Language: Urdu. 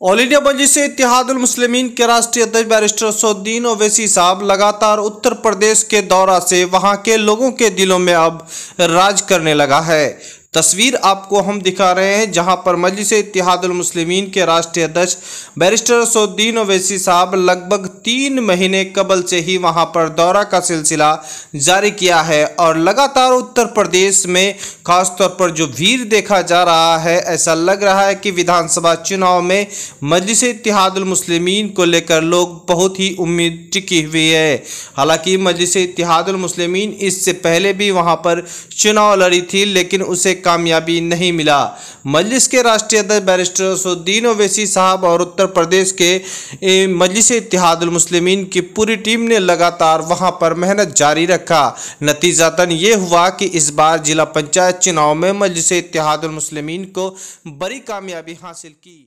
آل انڈیا مجلس اتحاد المسلمین کے راشٹری ادھیش بیرسٹر اسدین اویسی صاحب لگاتار اتر پردیش کے دورہ سے وہاں کے لوگوں کے دلوں میں اب راج کرنے لگا ہے۔ تصویر آپ کو ہم دکھا رہے ہیں، جہاں پر مجلس اتحاد المسلمین کے راشٹریہ ادھیش بیرسٹر سودین اویسی صاحب لگ بھگ تین مہینے قبل سے ہی وہاں پر دورہ کا سلسلہ جاری کیا ہے اور لگاتار اتر پردیش میں خاص طور پر جو بھیڑ دیکھا جا رہا ہے، ایسا لگ رہا ہے کہ ویدھان سبھا چناؤ میں مجلس اتحاد المسلمین کو لے کر لوگ بہت ہی امید ٹکی ہوئی ہے۔ حالانکہ مجلس اتحاد المسلمین اس سے پہلے بھی وہاں پر چناؤ لڑی تھی، لیکن اسے کامیابی نہیں ملا۔ مجلس کے راشٹریہ عدد بیرسٹر اسدین اویسی صاحب اور اتر پردیس کے مجلس اتحاد المسلمین کی پوری ٹیم نے لگاتار وہاں پر محنت جاری رکھا۔ نتیجاتاً یہ ہوا کہ اس بار جلہ پنچایت چناؤں میں مجلس اتحاد المسلمین کو بری کامیابی حاصل کی۔